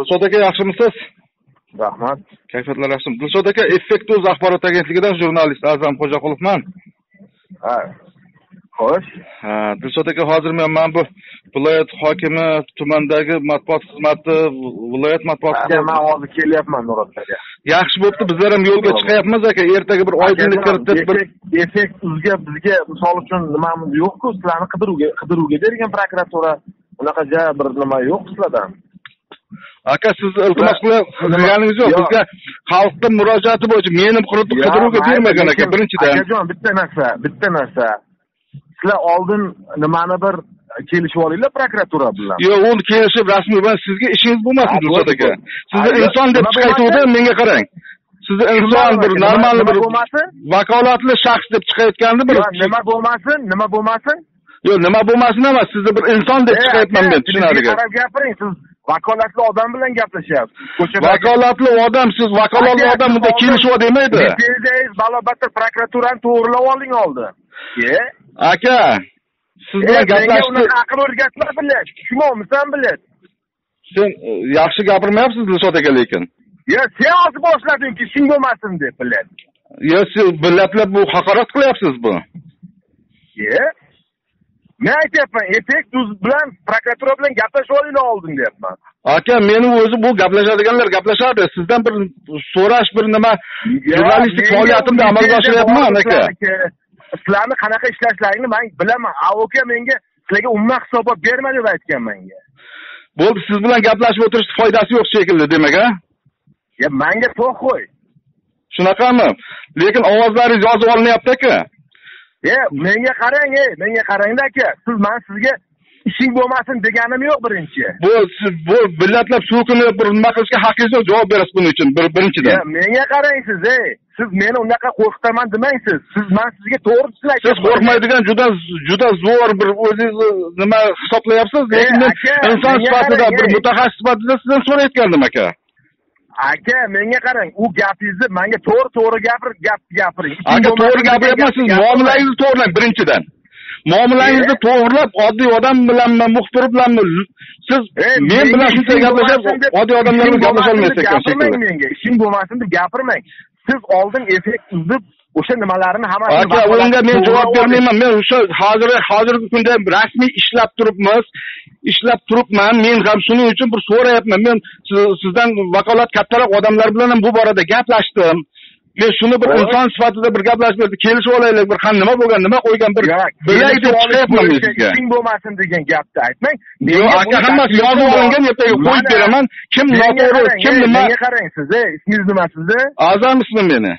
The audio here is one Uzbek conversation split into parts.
dilshod aka yaxshimisiz? Rahmat. Kayfiyatlar yaxshimi dilshod aka effekt o'z axborot agentligidan jurnalist a'zam xo'jaqulovman ha xo'sh. Ha dilshod aka hozir men mana bu viloyat hokimi tumandagi matbuot xizmati viloyat matbuot xizmati man hozir kelyapman nurot aka. Yaxshi bo'pti bizlar ham yo'lga chiqyapmiz aka ertaga bir oydinlik kiritib bir Effekt- effekt bizga bizga misol uchun nimamiz yo'qku? Sizlarni qidiruvga qidiruvga bergan prokuratura unaqa ja bir nima yo'q sizlardan aka siz iltimos qilib qilganingiz yo'q bizga xalqni murojaati bo'yicha meni qidiruvga bermagan aka birinchidan akajon bitta narsa bitta narsa sizlar oldin nimani bir kelishib olinglar prokuratura bilan yo'q uni kelishib rasmiy bilan sizga ishingiz bo'lmasin dilshod aka sizni inson deb chiqayotgandi menga qarang sizni inson bir nima bir vakolatli shaxs deb chiqayotgandi bir nima bo'lmasin nima bo'lmasin yo'q nima bo'lmasin emas sizni bir inson deb E, chiqayapman aka, men tushunarli qarab gapiring siz vakolatli odam bilan gaplashyapsiz ko'chadagi vakolatli odam siz vakolatli odam bunday siz kelishuv demaydi. Litsenziyangiz balobatda prokuraturani to'g'irlab oling oldin aka siz e, bilan gaplashdi unaqa aql o'rgatma bilet. Tushunmovmisan bilet. Sen e, yaxshi gapirmayapsiz dilshod aka lekin. Yo sen hozir boshladingki ishing bo'lmasin deb bilet. Yo siz bilatlab bu haqorat qilyapsiz bu. E men aytyapman? Effekt tuz bilan prokuratura bilan gaplashib olinglar oldin deyapman. Aka meni o'zi bu gaplashadiganlar gaplashadi. Sizdan bir so'rash bir nima jurnalistik faoliyatimni amalga oshiryapman aka. sizlarni qanaqa ishlashlaringni man bilaman. A aka menga sizlarga umuman hisobot berma deb aytgan menga. Bo'ldi siz bilan gaplashib o'tirishni foydasi yo'q shekilli demak a ya manga to'q qo'y. Shunaqami? Lekin ovozlaringiz yozib olinyapti aka e menga qarang ey menga qarangda aka siz man sizga ishing bo'lmasin deganim yo'q birinchi. Bu siz bu millatlab so'kinib bir nima qilishga haqqingiz yo'q javob berasiz buning uchun bir birinchidan. Menga qarang siz ey siz meni unaqa qo'rqitaman demangsiz siz man sizga to'g'risini siz aytyapman qo'rqmaydigan juda juda zo'r bir o'zingizni nima hisoblayapsiz lekin men inson sifatida bir mutaxassis sifatida sizdan so'rayotgandim aka aka menga qarang u gapingizni manga to'g'ri to'g'ri gapir gap gapiring. Aka to'g'ri gapiryapman siz muomalangizni to'g'rilang birinchidan. Muomalangizni E? to'g'irlab oddiy odam bilanmi muxbir bilanmi siz Ey, men menga bilan shuncha ishing gaplashib oddiy odamlar bilan gaplasholmaysiz ekan gapirmang shekilli menga ishing bo'lmasin deb gapirmang. Siz oldin effekt uzib o'sha nimalarni hammasini aka unga men javob bermayman. Men o'sha hozir hozirgi kunda rasmiy ishlab turibmiz. Ishlab turibman. Men ham shuning uchun bir so'rayapman. Men siz- sizdan vakolat kattaroq odamlar bilan ham bu borada gaplashdim. Men shuni bir inson sifatida bir gaplashib kelishib olaylik bir qani nima bo'lgan nima qo'ygan bir bilay deb chiqyapman men sizga ishing bo'lmasin degan gapni aytmang. Yo'q aka hammasi yozib olingan ertaga qo'yib beraman. Kim noto'g'ri kim nima menga qarang siz ismingiz nima sizni azam ismim meni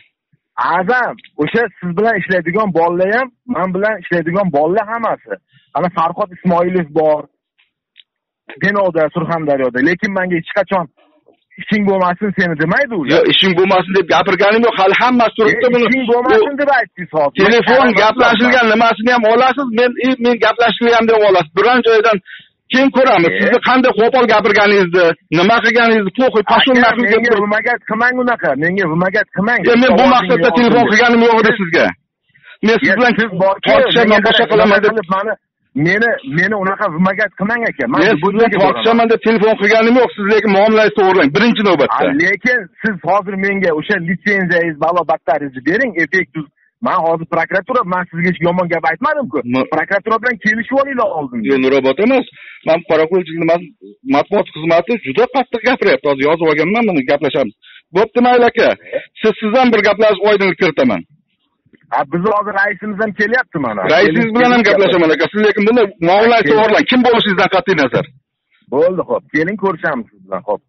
azam o'sha siz bilan ishlaydigan bolalar ham man bilan ishlaydigan bolalar hammasi. Ana farhod ismoilov bor denovda surxondaryoda. Lekin manga hech qachon ishing bo'lmasin seni demaydi ular yo'q ishing bo'lmasin deb gapirganim yo'q. Hali hammasi turibdi E, buni. ishing bo'lmasin deb aytdingiz hozir telefon gaplashilgan nimasini ham olasiz. Men men gaplashilgan deb olasiz biron joydan keyin ko'ramiz E? sizni qanday qo'pol gapirganingizni nima qilganingizni Aka, naqlga menga qilmang unaqa menga vmagat qilmang. Men bu maqsadda telefon qilganim yo'q edi sizga. Men siz bilan tortishaman boshqa qilaman deb meni meni unaqa vmagat qilmang aka men siz bilan tortishaman deb telefon qilganim yo'q siz lekin muomalangizni to'g'rilang birinchi navbatda. Lekin siz hozir menga o'sha litsenziyangiz balobattaringizni bering effekt man hozir prokuratura man sizga hech yomon gap aytmadimku. Ma- prokuratura bilan kelishib olinglar oldin yo'q nurobod emas man qorako'l matbuot xizmati juda qattiq gapiryapti. Hozir yozib olganman buni gaplashamiz. Bo'pti mayli aka. Siz siz ham bir gaplashib oydinlik kiritaman. Bizni hozir raisimiz ham kelyapti mana raisingiz bilan ham gaplashaman aka. Siz lekin buni muomalangizni to'g'rilang kim bo'lishingizdan qat'iy nazar? Bo'ldi ho'p keling ko'rishamiz siz bilan ho'p